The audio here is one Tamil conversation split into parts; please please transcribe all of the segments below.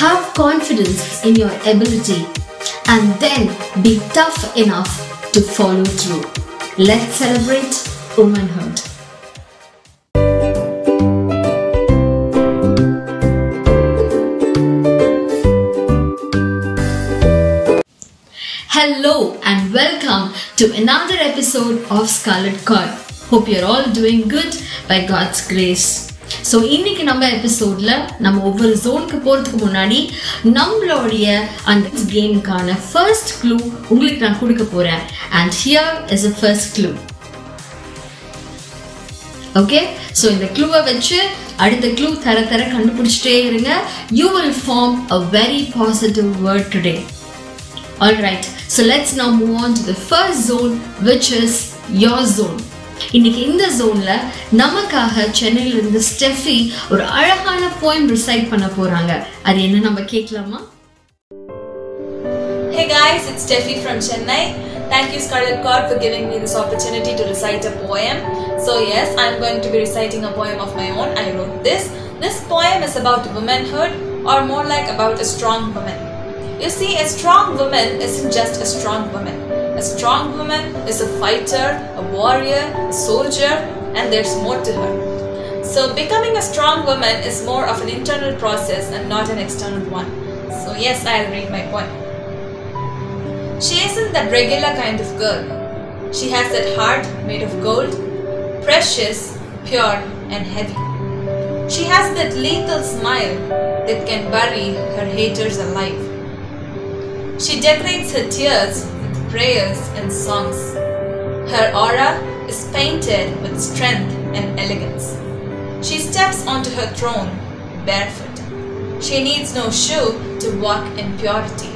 Have confidence in your ability and then be tough enough to follow through. Let's celebrate womanhood. Hello and welcome to another episode of Scarlet Cord. Hope you're all doing good by God's grace. So இன்னைக்கு நம்ம எபிசோட்ல நம்ம ஒவ்வொரு ஜோனுக்கு போறதுக்கு முன்னாடி நம்மளுடைய அந்த கேமுக்கான ஃபர்ஸ்ட் க்ளூ உங்களுக்கு நான் கொடுக்க போறேன். And here is a first clue okay so இந்த க்ளூவை வச்சு அடுத்த க்ளூ தர தர கண்டுபிடிச்சிட்டே இருங்க. You will form a very positive word today all right so let's now move on to the first zone which is your zone இன்னைக்கு இந்த ஜோன்ல நமக்காக சென்னையில இருந்து ஸ்டெஃபி ஒரு அழகான போயம் ரிசைட் பண்ண போறாங்க அது என்ன நம்ம கேட்கலாமா Hey guys, it's Steffi from Chennai. Thank you Scarlet Court for giving me this opportunity to recite a poem. So yes, I'm going to be reciting a poem of my own. I wrote this. This poem is about womanhood or more like about a strong woman. You see, a strong woman isn't just a strong woman. A strong woman is a fighter, a warrior, a soldier, and there's more to her. So, becoming a strong woman is more of an internal process and not an external one. So, yes, I'll read my point. She isn't that regular kind of girl. She has that heart made of gold, precious, pure, and heavy. She has that lethal smile that can bury her haters alive. She decorates her tears prayers and songs. Her aura is painted with strength and elegance. She steps onto her throne barefoot. She needs no shoe to walk in purity.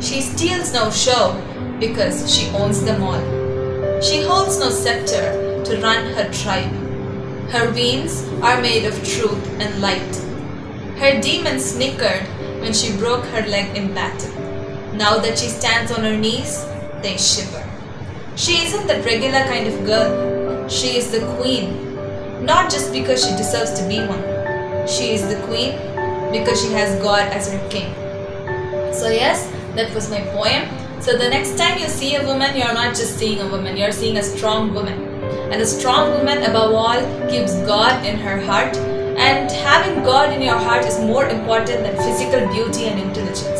She steals no show because she owns them all. She holds no scepter to run her tribe. Her veins are made of truth and light. Her demons snickered when she broke her leg in battle. Now that she stands on her knees, they shiver. She isn't that regular kind of girl. She is the queen. Not just because she deserves to be one. She is the queen because she has God as her king. So, yes, that was my poem. So, the next time you see a woman, you're not just seeing a woman, you're seeing a strong woman. And a strong woman, above all, keeps God in her heart. And having God in your heart is more important than physical beauty and intelligence.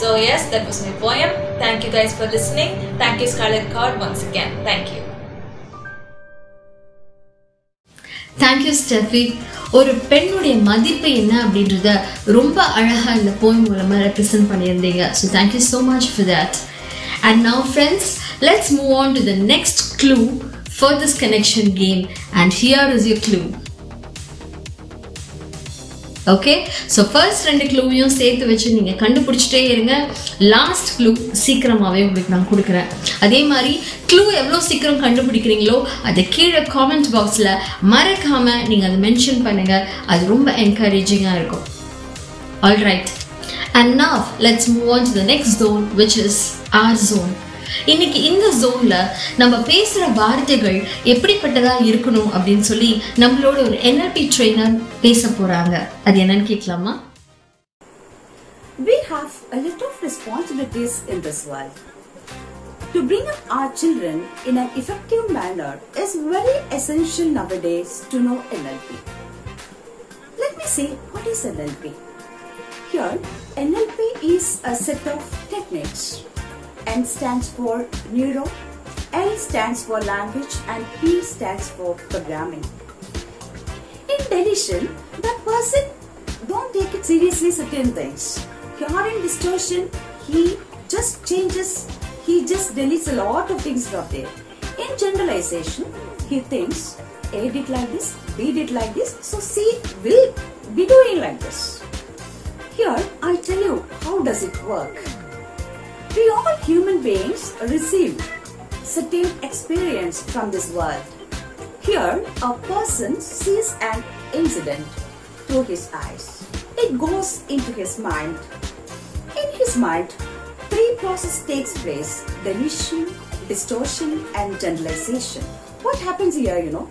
So, yes, that was my poem. Thank you guys for listening. Thank you, Scarlet Card once again. Thank you. Thank you Steffi ஒரு பெண்ணுடைய மதிப்பு என்ன அப்படின்றத ரொம்ப அழகாக இந்த போய் மூலமாக ரெப்ரசென்ட் பண்ணியிருந்தீங்க so thank you so much for that and now friends let's move on to the next clue for this connection game and here is your clue okay so first ரெண்டு க்ளூவையும் சேர்த்து வச்சு நீங்கள் கண்டுபிடிச்சிட்டே இருங்க. லாஸ்ட் க்ளூ சீக்கிரமாகவே உங்களுக்கு நான் கொடுக்குறேன். அதே மாதிரி க்ளூ எவ்வளோ சீக்கிரம் கண்டுபிடிக்கிறீங்களோ அதை கீழே காமெண்ட் பாக்ஸில் மறக்காமல் நீங்கள் அதை மென்ஷன் பண்ணுங்கள் அது ரொம்ப என்கரேஜிங்காக இருக்கும். All right and now let's move on to the next zone which is our zone இன்னைக்கு இந்த ஜோன்ல நம்ம பேசுற வார்த்தைகள் எப்படிப்பட்டதா இருக்கணும் அப்படின்னு சொல்லி நம்மளோட ஒரு என்எல்பி ட்ரெயினர் பேச போறாங்க அது என்னன்னு கேட்கலாமா We have a lot of responsibilities in this world. To bring up our children in an effective manner is very essential nowadays to know NLP. Let me say what is NLP. Here, NLP is a set of techniques. N stands for neuro, L stands for language, and P stands for programming. In deletion, that person don't take it seriously certain things. Here in distortion, he just changes, he just deletes a lot of things from there. In generalization, he thinks A did like this, B did like this, so C will be doing like this. Here, I tell you how does it work. We all human beings receive certain experience from this world. Here, a person sees an incident through his eyes. It goes into his mind. In his mind, three process takes place: deletion, distortion, and generalization. What happens here, you know?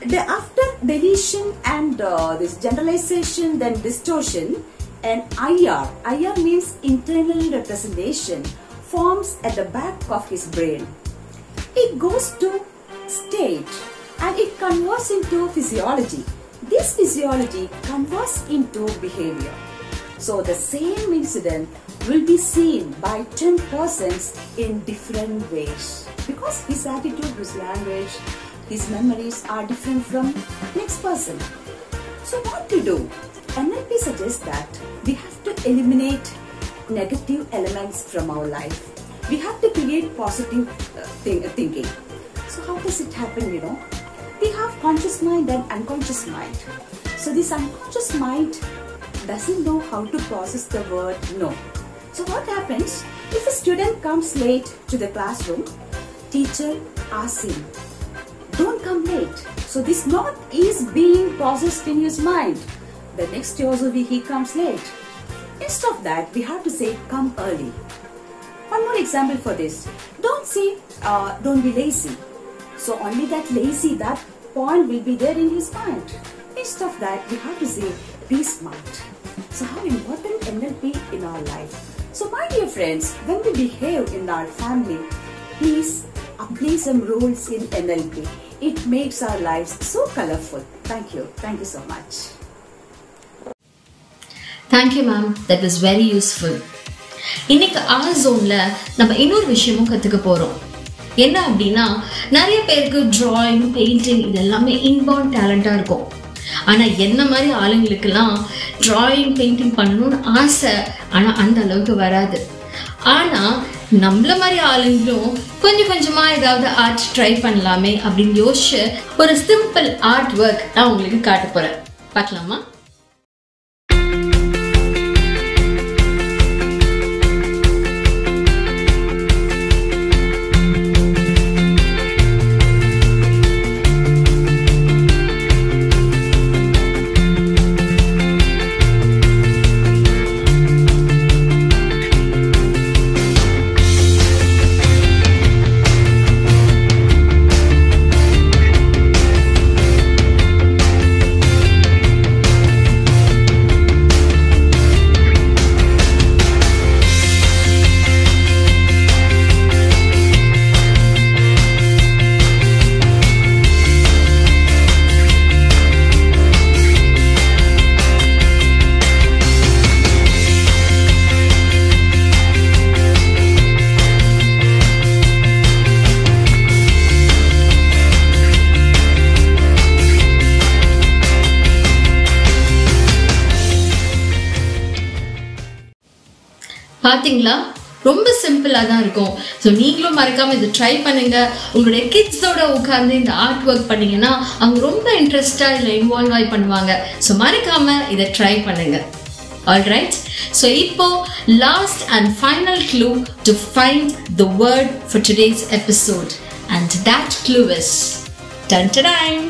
The, after deletion and uh, this generalization, then distortion, and IR, IR means internal representation, forms at the back of his brain. It goes to state and it converts into physiology. This physiology converts into behavior. So the same incident will be seen by 10 persons in different ways because his attitude, his language, his memories are different from next person. So what to do? NLP suggests that we have to eliminate negative elements from our life. We have to create positive uh, think, thinking. So how does it happen, you know? We have conscious mind and unconscious mind. So this unconscious mind doesn't know how to process the word no. So what happens if a student comes late to the classroom? Teacher asks him, don't come late. So this not is being processed in his mind. The next day also he comes late. Instead of that, we have to say come early. One more example for this. Don't say uh, don't be lazy. So only that lazy, that point will be there in his mind. Instead of that, we have to say be smart. So how important NLP in our life. So my dear friends, when we behave in our family, please apply some rules in NLP. It makes our lives so colorful. Thank you. Thank you so much. Thank you ma'am that is very useful இன்னைக்கு ஆர் நம்ம இன்னொரு விஷயமும் கற்றுக்க போகிறோம் என்ன அப்படின்னா நிறைய பேருக்கு ட்ராயிங் பெயிண்டிங் இது எல்லாமே இன்பவுண்ட் டேலண்ட்டாக இருக்கும். ஆனால் என்ன மாதிரி ஆளுங்களுக்கெல்லாம் ட்ராயிங் பெயிண்டிங் பண்ணணும்னு ஆசை ஆனால் அந்த அளவுக்கு வராது. ஆனால் நம்மள மாதிரி ஆளுங்களும் கொஞ்சம் கொஞ்சமாக ஏதாவது ஆர்ட் ட்ரை பண்ணலாமே அப்படின்னு யோசிச்சு ஒரு சிம்பிள் ஆர்ட் ஒர்க் நான் உங்களுக்கு காட்ட போகிறேன் பார்க்கலாமா? பார்த்தீங்களா ரொம்ப சிம்பிளாக தான் இருக்கும். ஸோ நீங்களும் மறக்காமல் இதை ட்ரை பண்ணுங்க. உங்களுடைய கிட்ஸோட உட்கார்ந்து இந்த ஆர்ட் ஒர்க் பண்ணீங்கன்னா அவங்க ரொம்ப இன்ட்ரெஸ்டாக இதில் இன்வால்வ் ஆகி பண்ணுவாங்க. ஸோ மறக்காமல் இதை ட்ரை பண்ணுங்க. ஆல்ரைட் ஸோ இப்போ last and final clue to find the word for today's episode and that clue is done time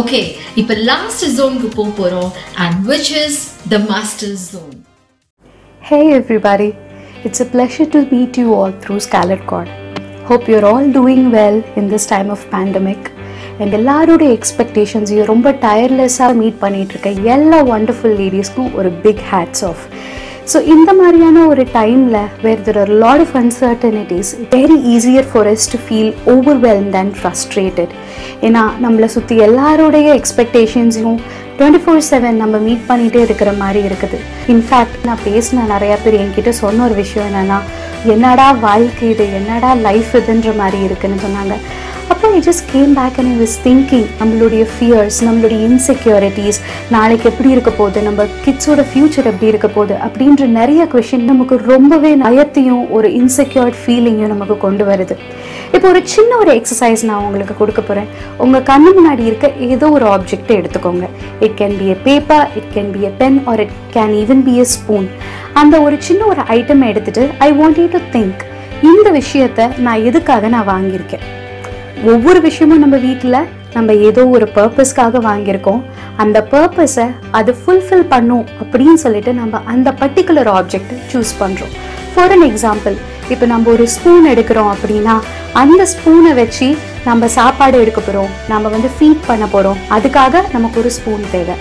okay இப்போ லாஸ்ட் ஜோனுக்கு போக போகிறோம் and which is the master zone Hey everybody, it's a pleasure to meet you all through Scarlet Cord. Hope you're all doing well in this time of pandemic. எங்கள் எல்லாருடைய எக்ஸ்பெக்டேஷன்ஸையும் ரொம்ப டயர்லெஸ்ஸாக மீட் பண்ணிட்டு இருக்க எல்லா வண்டர்ஃபுல் லேடிஸ்க்கும் ஒரு பிக் ஹேட்ஸ் ஆஃப் ஸோ இந்த மாதிரியான ஒரு டைமில் where there are lot of uncertainties very easier for us to feel overwhelmed and frustrated ஏன்னா நம்மளை சுற்றி எல்லாருடைய எக்ஸ்பெக்டேஷன்ஸையும் டுவெண்ட்டி ஃபோர் செவன் நம்ம மீட் பண்ணிகிட்டே இருக்கிற மாதிரி இருக்குது. இன்ஃபேக்ட் நான் பேசின நிறையா பேர் என்கிட்ட சொன்ன ஒரு விஷயம் என்னென்னா என்னடா வாழ்க்கை இது? என்னடா லைஃப் இதுன்ற மாதிரி இருக்குன்னு சொன்னாங்க. அப்போ I just came back and I was thinking நம்மளுடைய ஃபியர்ஸ் நம்மளுடைய இன்செக்யூரிட்டிஸ் நாளைக்கு எப்படி இருக்க போகுது? நம்ம கிட்ஸோட ஃப்யூச்சர் எப்படி இருக்க போகுது? அப்படின்ற நிறைய கொஷின் நமக்கு ரொம்பவே நயத்தையும் ஒரு இன்செக்யூர்ட் ஃபீலிங்கும் நமக்கு கொண்டு வருது. இப்போ ஒரு சின்ன ஒரு எக்ஸசைஸ் நான் உங்களுக்கு கொடுக்க போகிறேன் உங்கள் கண்ணு முன்னாடி இருக்க ஏதோ ஒரு ஆப்ஜெக்டை எடுத்துக்கோங்க. It can be a paper it can be a pen or it can even be a spoon அந்த ஒரு சின்ன ஒரு ஐட்டம் எடுத்துட்டு I want you to think இந்த விஷயத்தை நான் எதுக்காக நான் வாங்கியிருக்கேன்? ஒவ்வொரு விஷயமும் நம்ம வீட்டில் நம்ம ஏதோ ஒரு பர்பஸ்க்காக வாங்கியிருக்கோம். அந்த பர்பஸை அது ஃபுல்ஃபில் பண்ணும் அப்படின்னு சொல்லிட்டு நம்ம அந்த பர்டிகுலர் ஆப்ஜெக்டை சூஸ் பண்ணுறோம் ஃபார் அன் எக்ஸாம்பிள் இப்போ நம்ம ஒரு ஸ்பூன் எடுக்கிறோம் அப்படின்னா அந்த ஸ்பூனை வச்சு நம்ம சாப்பாடு எடுக்க போகிறோம் நம்ம வந்து ஃபீட் பண்ண போகிறோம் அதுக்காக நமக்கு ஒரு ஸ்பூன் தேவை.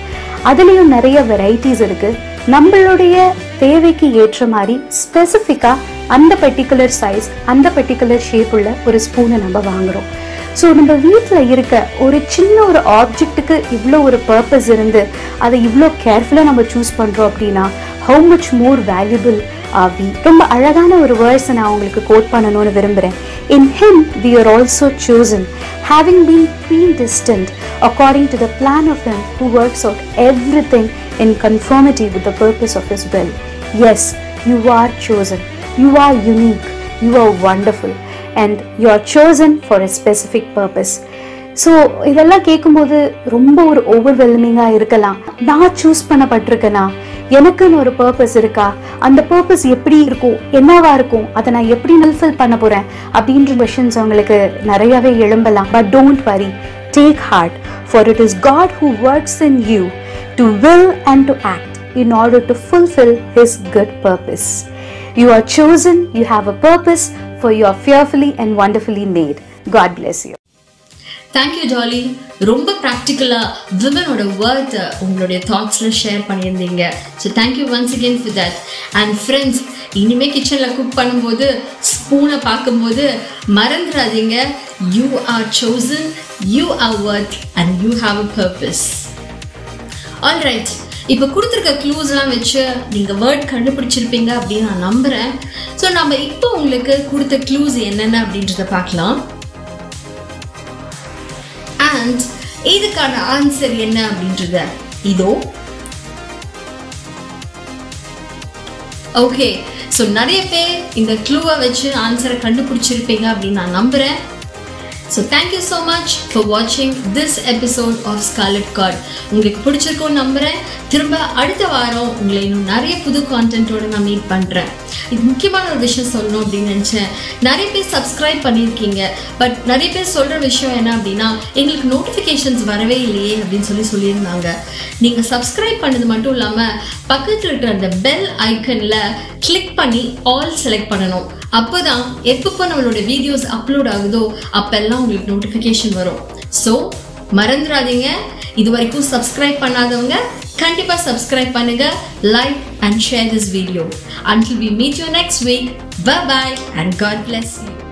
அதுலேயும் நிறைய வெரைட்டிஸ் இருக்குது நம்மளுடைய தேவைக்கு ஏற்ற மாதிரி ஸ்பெசிஃபிக்காக அந்த பர்டிகுலர் சைஸ் அந்த பர்டிகுலர் ஷேப் உள்ள ஒரு ஸ்பூனை நம்ம வாங்குறோம். ஸோ நம்ம வீட்டில் இருக்க ஒரு சின்ன ஒரு ஆப்ஜெக்ட்டுக்கு இவ்வளோ ஒரு பர்பஸ் இருந்து அதை இவ்வளோ கேர்ஃபுல்லாக நம்ம சூஸ் பண்ணுறோம் அப்படின்னா ஹவு மச் மோர் வேல்யூபிள் ஆவி ரொம்ப அழகான ஒரு வேர்ட்ஸை நான் உங்களுக்கு கோட் பண்ணணும்னு விரும்புகிறேன் in him we are also chosen having been predestined according to the plan of him who works out everything in conformity with the purpose of his will as you are chosen you are unique you are wonderful and you are chosen for a specific purpose so இதெல்லாம் கேட்கும்போது ரொம்ப ஒரு ஓவர்வெல்மிங்காக இருக்கலாம் நான் சூஸ் பண்ணப்பட்டிருக்கேனா எனக்குன்னு ஒரு பர்பஸ் இருக்கா? அந்த பர்பஸ் எப்படி இருக்கும்? என்னவா இருக்கும்? அதை நான் எப்படி நல்ஃபில் பண்ண போறேன்? அப்படின்ற கொஷின்ஸ் உங்களுக்கு நிறையவே எழும்பலாம். But don't worry take heart for it is God who works in you to will and to act in order to fulfil his good purpose you are chosen. You have a purpose for you are fearfully and wonderfully made God bless you. Thank you Jolly ரொம்ப ப்ராக்டிக்கலாக விமனோட வேர்த்தை உங்களுடைய தாட்ஸில் ஷேர் பண்ணியிருந்தீங்க. So thank you once again for that and friends இனிமேல் கிச்சனில் குக் பண்ணும்போது ஸ்பூனை பார்க்கும்போது மறந்துடாதீங்க you are chosen you are worth and you have a purpose alright இப்போ கொடுத்துருக்க க்ளூஸ்லாம் வச்சு நீங்கள் வேர்ட் கண்டுபிடிச்சிருப்பீங்க அப்படின்னு நான் நம்புகிறேன் ஸோ நம்ம இப்போ உங்களுக்கு கொடுத்த க்ளூஸ் என்னென்ன அப்படின்றத பார்க்கலாம். அண்ட் இதுக்கான ஆன்சர் என்ன அப்படின்றத. இதோ. ஓகே ஸோ நிறைய பேர் இந்த க்ளூவை வச்சு ஆன்சரை கண்டுபிடிச்சிருப்பீங்க அப்படின்னு நான் நம்புகிறேன் so thank you so much for வாட்சிங் this episode of scarlet cord உங்களுக்கு பிடிச்சிருக்கோன்னு நம்புகிறேன் திரும்ப அடுத்த வாரம் உங்களை இன்னும் நிறைய புது கான்டென்ட்டோட நான் மீட் பண்ணுறேன் இது முக்கியமான ஒரு விஷயம் சொல்லணும் அப்படின்னு நினச்சேன். நிறைய பேர் சப்ஸ்கிரைப் பண்ணியிருக்கீங்க. பட் நிறைய பேர் சொல்கிற விஷயம் என்ன அப்படின்னா எங்களுக்கு நோட்டிஃபிகேஷன்ஸ் வரவே இல்லையே அப்படின்னு சொல்லி சொல்லியிருந்தாங்க. நீங்கள் சப்ஸ்கிரைப் பண்ணது மட்டும் இல்லாமல் பக்கத்தில் இருக்கிற அந்த பெல் ஐக்கனில் கிளிக் பண்ணி ஆல் செலக்ட் பண்ணணும். அப்போதான் எப்பப்போ நம்மளோட வீடியோஸ் அப்லோட் ஆகுதோ அப்போல்லாம் உங்களுக்கு நோட்டிஃபிகேஷன் வரும். ஸோ மறந்துடாதீங்க. இது வரைக்கும் சப்ஸ்கிரைப் பண்ணாதவங்க கண்டிப்பா சப்ஸ்கிரைப் பண்ணுங்க like and share this video until we meet you next week bye bye and god bless you